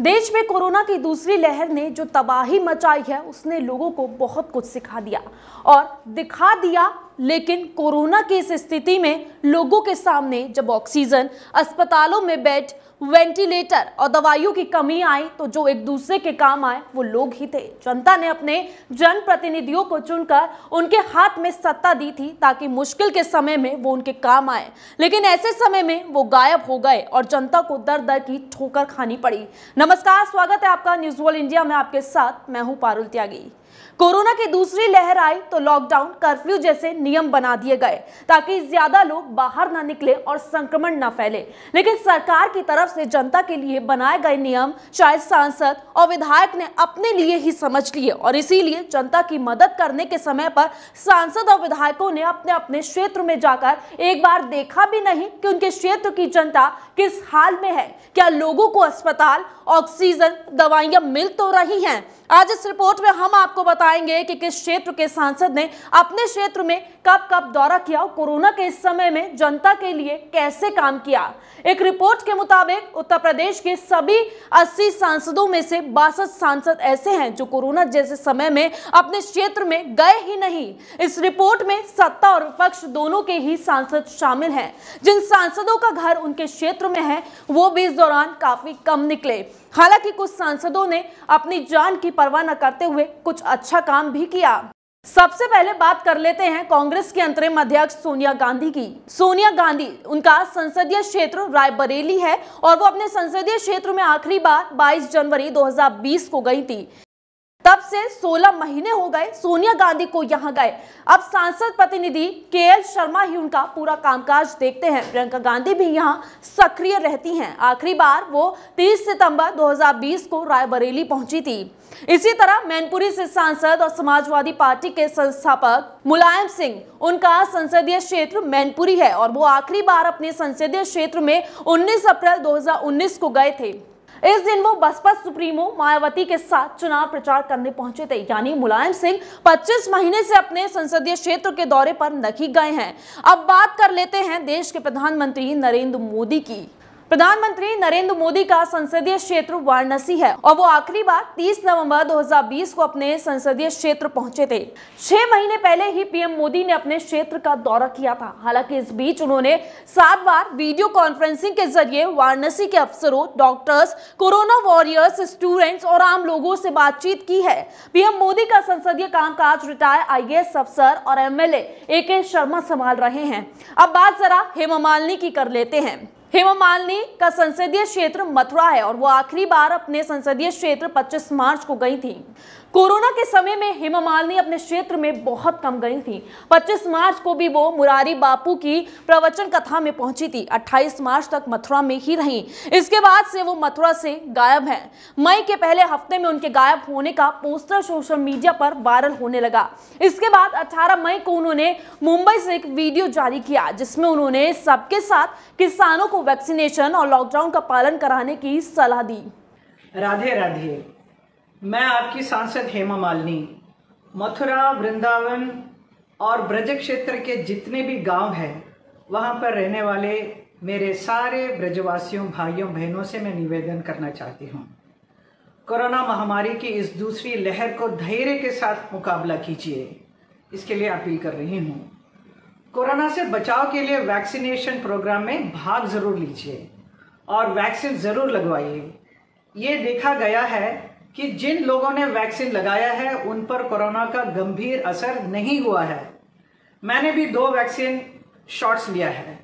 देश में कोरोना की दूसरी लहर ने जो तबाही मचाई है, उसने लोगों को बहुत कुछ सिखा दिया और दिखा दिया लेकिन कोरोना की इस स्थिति में लोगों के सामने जब ऑक्सीजन अस्पतालों में बेड वेंटिलेटर और दवाइयों की कमी आई तो जो एक दूसरे के काम आए, वो लोग ही थे। जनता ने अपने जन प्रतिनिधियों को चुनकर उनके हाथ में सत्ता दी थी ताकि मुश्किल के समय में वो उनके काम आए। लेकिन ऐसे समय में वो गायब हो गए और जनता को दर दर की ठोकर खानी पड़ी। नमस्कार, स्वागत है आपका न्यूज़ वर्ल्ड इंडिया में आपके साथ, मैं हूँ पारुल त्यागी। कोरोना की दूसरी लहर आई तो लॉकडाउन कर्फ्यू जैसे नियम बना दिए गए, ताकि ज़्यादा लोग बाहर ना निकले और संक्रमण ना फैले। लेकिन सरकार की तरफ़ से जनता के लिए बनाए गए नियम शायद सांसद और विधायक ने अपने लिए ही समझ लिए, और इसीलिए जनता की मदद करने के समय पर सांसद और विधायकों ने अपने अपने क्षेत्र में जाकर एक बार देखा भी नहीं कि उनके क्षेत्र की जनता किस हाल में है। क्या लोगों को अस्पताल, ऑक्सीजन, दवाइयाँ मिल तो रही हैं? आज इस रिपोर्ट में हम आपको बताएँगे कि किस क्षेत्र के सांसद ने अपने क्षेत्र में कब कब दौरा किया कोरोना के इस समय में जनता के लिए कैसे काम किया? एक रिपोर्ट के मुताबिक उत्तर प्रदेश के सभी 80 सांसदों में से बासठ सांसद ऐसे हैं जो कोरोना जैसे समय में अपने क्षेत्र में गए ही नहीं। इस रिपोर्ट में सत्ता और विपक्ष दोनों के ही सांसद शामिल हैं। जिन सांसदों का घर उनके क्षेत्र में है, वो भी इस दौरान काफ़ी कम निकले। हालाँकि कुछ सांसदों ने अपनी जान की परवाह न करते हुए कुछ अच्छा काम भी किया। सबसे पहले बात कर लेते हैं कांग्रेस के अंतरिम अध्यक्ष सोनिया गांधी की। सोनिया गांधी, उनका संसदीय क्षेत्र रायबरेली है और वो अपने संसदीय क्षेत्र में आखिरी बार 22 जनवरी 2020 को गई थी। तब से 16 महीने हो गए, सोनिया गांधी को यहाँ गए। अब सांसद प्रतिनिधि के एल शर्मा ही उनका पूरा कामकाज देखते हैं। प्रियंका गांधी भी यहाँ सक्रिय रहती हैं। आखिरी बार वो 30 सितंबर 2020 को रायबरेली पहुँची थी। इसी तरह मैनपुरी से सांसद और समाजवादी पार्टी के संस्थापक मुलायम सिंह, उनका संसदीय क्षेत्र मैनपुरी है और वो आखिरी बार अपने संसदीय क्षेत्र में 19 अप्रैल 2019 को गए थे। इस दिन वो बसपा सुप्रीमो मायावती के साथ चुनाव प्रचार करने पहुँचे थे। यानी मुलायम सिंह 25 महीने से अपने संसदीय क्षेत्र के दौरे पर नहीं गए हैं। अब बात कर लेते हैं देश के प्रधानमंत्री नरेंद्र मोदी की। प्रधानमंत्री नरेंद्र मोदी का संसदीय क्षेत्र वाराणसी है और वो आखिरी बार 30 नवंबर 2020 को अपने संसदीय क्षेत्र पहुँचे थे। छह महीने पहले ही पीएम मोदी ने अपने क्षेत्र का दौरा किया था। हालाँकि इस बीच उन्होंने सात बार वीडियो कॉन्फ्रेंसिंग के ज़रिए वाराणसी के अफसरों, डॉक्टर्स, कोरोना वॉरियर्स, स्टूडेंट्स और आम लोगों से बातचीत की है। पीएम मोदी का संसदीय कामकाज रिटायर आई अफसर और एमएलए ए के शर्मा संभाल रहे हैं। अब बात जरा हेमा मालिनी की कर लेते हैं। हेमा मालिनी का संसदीय क्षेत्र मथुरा है और वो आखिरी बार अपने संसदीय क्षेत्र 25 मार्च को गई थी। कोरोना के समय में हेमा मालिनी अपने क्षेत्र में बहुत कम गई थी। 25 मार्च को भी वो मुरारी बापू की प्रवचन कथा में पहुँची थी। 28 मार्च तक मथुरा में ही रही। इसके बाद से वो मथुरा से गायब है। मई के पहले हफ़्ते में उनके गायब होने का पोस्टर सोशल मीडिया पर वायरल होने लगा। इसके बाद अठारह मई को उन्होंने मुंबई से एक वीडियो जारी किया, जिसमें उन्होंने सबके साथ किसानों को वैक्सीनेशन और लॉकडाउन का पालन कराने की सलाह दी। राधे राधे। मैं आपकी सांसद हेमा मालिनी। मथुरा, वृंदावन और ब्रज क्षेत्र के जितने भी गाँव हैं, वहाँ पर रहने वाले मेरे सारे ब्रजवासियों, भाइयों, बहनों से मैं निवेदन करना चाहती हूँ। कोरोना महामारी की इस दूसरी लहर को धैर्य के साथ मुकाबला कीजिए। इसके लिए अपील कर रही हूँ। कोरोना से बचाव के लिए वैक्सीनेशन प्रोग्राम में भाग ज़रूर लीजिए और वैक्सीन ज़रूर लगवाइए। ये देखा गया है कि जिन लोगों ने वैक्सीन लगाया है, उन पर कोरोना का गंभीर असर नहीं हुआ है। मैंने भी दो वैक्सीन शॉट्स लिया है।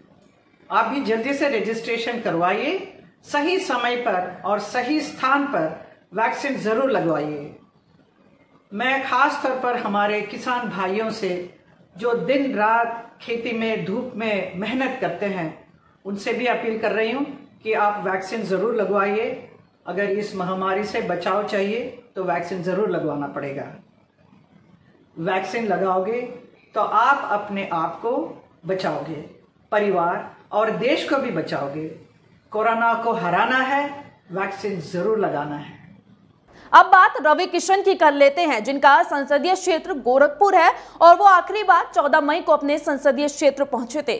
आप भी जल्दी से रजिस्ट्रेशन करवाइए, सही समय पर और सही स्थान पर वैक्सीन ज़रूर लगवाइए। मैं खास तौर पर हमारे किसान भाइयों से, जो दिन रात खेती में, धूप में मेहनत करते हैं, उनसे भी अपील कर रही हूँ कि आप वैक्सीन ज़रूर लगवाइए। अगर इस महामारी से बचाव चाहिए तो वैक्सीन ज़रूर लगवाना पड़ेगा। वैक्सीन लगाओगे तो आप अपने आप को बचाओगे, परिवार और देश को भी बचाओगे। कोरोना को हराना है, वैक्सीन ज़रूर लगाना है। अब बात रवि किशन की कर लेते हैं, जिनका संसदीय क्षेत्र गोरखपुर है, और वो आखिरी बार 14 मई को अपने संसदीय क्षेत्र पहुँचे थे।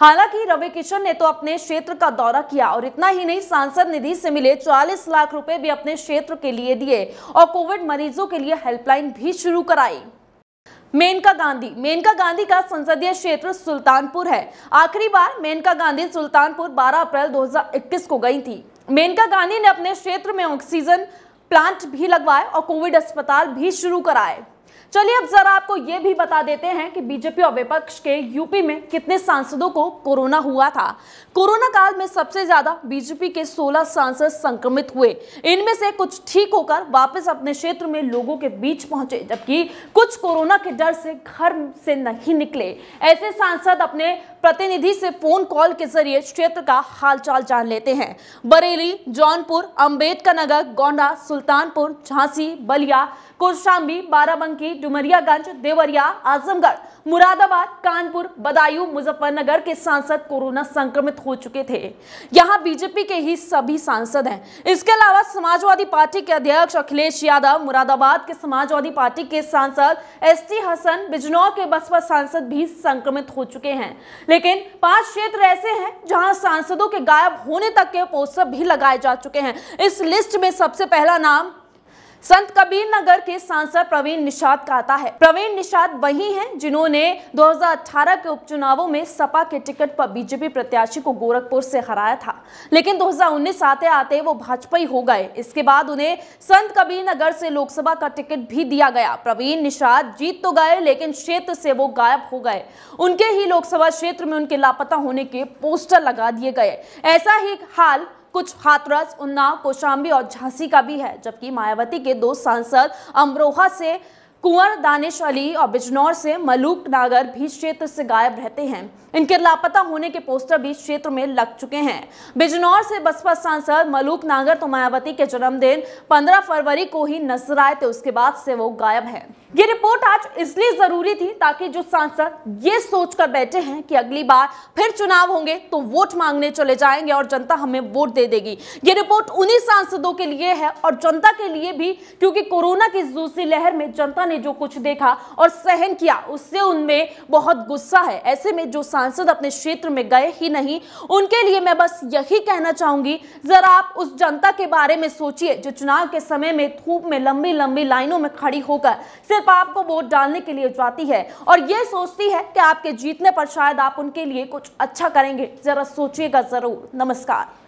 हालाँकि रवि किशन ने तो अपने क्षेत्र का दौरा किया और इतना ही नहीं, सांसद निधि से मिले 40 लाख रुपए भी अपने क्षेत्र के लिए दिए और कोविड मरीजों के लिए हेल्पलाइन भी शुरू कराई। मेनका गांधी मेनका गांधी का संसदीय क्षेत्र सुल्तानपुर है। आखिरी बार मेनका गांधी सुल्तानपुर 12 अप्रैल 2021 को गई थी। मेनका गांधी ने अपने क्षेत्र में ऑक्सीजन प्लांट भी लगवाए और कोविड अस्पताल भी शुरू कराए। चलिए अब जरा आपको ये भी बता देते हैं कि बीजेपी और विपक्ष के यूपी में कितने सांसदों को कोरोना हुआ था। कोरोना काल में सबसे ज़्यादा बीजेपी के 16 सांसद संक्रमित हुए। इनमें से कुछ ठीक होकर वापस अपने क्षेत्र में लोगों के बीच पहुँचे, जबकि कुछ कोरोना के डर से घर से नहीं निकले। ऐसे सांसद अपने प्रतिनिधि से फ़ोन कॉल के ज़रिए क्षेत्र का हालचाल जान लेते हैं। बरेली, जौनपुर, अंबेडकर नगर, गोंडा, सुल्तानपुर, झांसी, बलिया, कौशाम्बी, बाराबंकी डुमरियागंज, देवरिया, आजमगढ़, मुरादाबाद, कानपुर, बदायूं, मुजफ्फरनगर के सांसद कोरोना संक्रमित हो चुके थे। यहाँ बीजेपी के ही सभी सांसद हैं। इसके अलावा समाजवादी पार्टी के अध्यक्ष अखिलेश यादव, मुरादाबाद के समाजवादी पार्टी के सांसद एस टी हसन, बिजनौर के बसपा सांसद भी संक्रमित हो चुके हैं। लेकिन पाँच क्षेत्र ऐसे हैं जहाँ सांसदों के गायब होने तक के पोस्टर भी लगाए जा चुके हैं। इस लिस्ट में सबसे पहला नाम संत कबीर नगर के सांसद प्रवीण निषाद का आता है। प्रवीण निषाद वही हैं जिन्होंने 2018 के उपचुनावों में सपा के टिकट पर बीजेपी प्रत्याशी को गोरखपुर से हराया था। लेकिन 2019 आते आते वो भाजपा ही हो गए। इसके बाद उन्हें संत कबीर नगर से लोकसभा का टिकट भी दिया गया। प्रवीण निषाद जीत तो गए, लेकिन क्षेत्र से वो गायब हो गए। उनके ही लोकसभा क्षेत्र में उनके लापता होने के पोस्टर लगा दिए गए। ऐसा ही हाल कुछ हाथरस, उन्नाव, कोशाम्बी और झांसी का भी है, जबकि मायावती के दो सांसद अमरोहा से कुंवर, दानिश अली और बिजनौर से मलूक नागर भी क्षेत्र से गायब रहते हैं। इनके लापता होने के पोस्टर भी क्षेत्र में लग चुके हैं। बिजनौर से बसपा सांसद मलूक नागर तो मायावती के जन्मदिन 15 फरवरी को ही नज़र आए थे, उसके बाद से वो गायब है। ये रिपोर्ट आज इसलिए ज़रूरी थी ताकि जो सांसद ये सोचकर बैठे हैं कि अगली बार फिर चुनाव होंगे तो वोट मांगने चले जाएँगे और जनता हमें वोट दे देगी। ये रिपोर्ट उन्हीं सांसदों के लिए है और जनता के लिए भी, क्योंकि कोरोना की दूसरी लहर में जनता ने जो कुछ देखा और सहन किया, उससे उनमें बहुत गुस्सा है। ऐसे में जो सांसद अपने क्षेत्र में गए ही नहीं, उनके लिए मैं बस यही कहना चाहूँगी, जरा आप उस जनता के बारे में सोचिए जो चुनाव के समय में धूप में लंबी लंबी लाइनों में खड़ी होकर सिर्फ़ आपको वोट डालने के लिए जाती है और ये सोचती है कि आपके जीतने पर शायद आप उनके लिए कुछ अच्छा करेंगे। जरा सोचिएगा ज़रूर। नमस्कार।